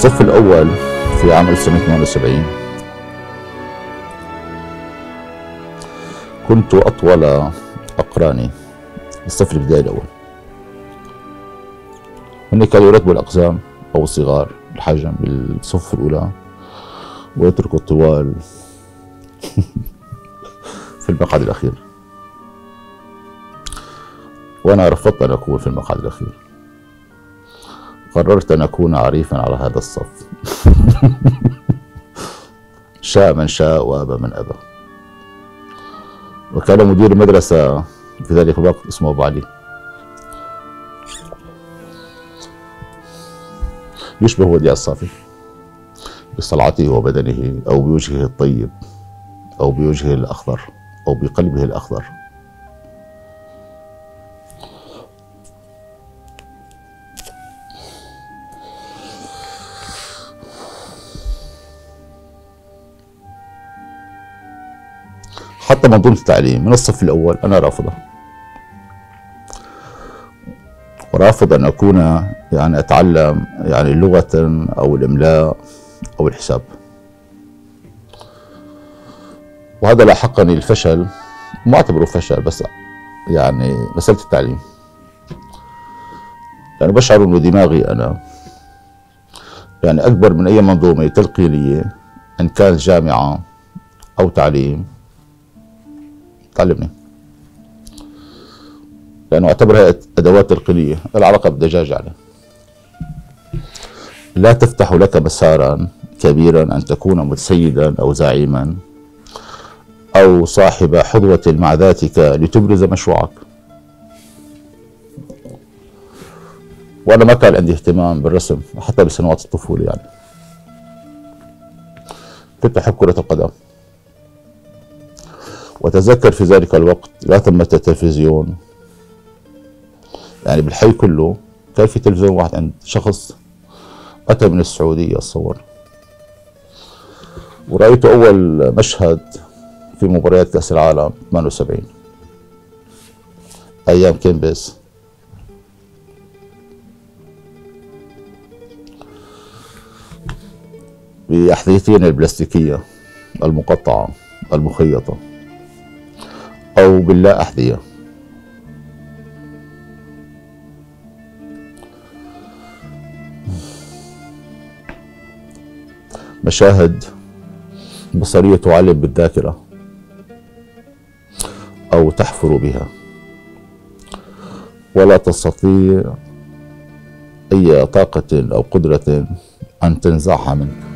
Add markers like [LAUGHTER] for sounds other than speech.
الصف الأول في عام 1978 كنت أطول أقراني. الصف الابتدائي الأول. هن كانوا يرتبوا الأقسام أو الصغار الحجم بالصف الأولى ويتركوا الطوال [LAUGHS] في المقعد الأخير. وأنا رفضت أن أكون في المقعد الأخير. قررت أن أكون عريفا على هذا الصف. [LAUGHS] شاء من شاء وأبى من أبى. وكان مدير المدرسة في ذلك الوقت اسمه أبو علي. يشبه وديع الصافي بصلعته وبدنه أو بوجهه الطيب أو بوجهه الأخضر أو بقلبه الأخضر. حتى منظومة التعليم من الصف الأول أنا رافضها ورافض أن أكون يعني أتعلم يعني لغة أو الإملاء أو الحساب. وهذا لاحقني الفشل. ما أعتبره فشل بس يعني مسألة التعليم. يعني بشعر أنه دماغي أنا يعني أكبر من أي منظومة تلقينية إن كان جامعة أو تعليم. تعلمني. لأنه أعتبرها أدوات تلقينية العلاقة بالدجاج يعني. لا تفتح لك مسارا كبيرا أن تكون متسيدا أو زعيما أو صاحب حظوة مع ذاتك لتبرز مشروعك. وأنا ما كان عندي اهتمام بالرسم حتى بسنوات الطفولة يعني. كنت أحب كرة القدم. وتذكر في ذلك الوقت لا ثمة تلفزيون. يعني بالحي كله كان في تلفزيون واحد عند شخص أتى من السعودية أتصور ورأيت أول مشهد في مباريات كأس العالم 78 أيام كيمبس بأحذيتين البلاستيكية المقطعة المخيطة. أو باللا أحذية. مشاهد بصرية تعلم بالذاكرة أو تحفر بها. ولا تستطيع أي طاقة أو قدرة أن تنزعها منك.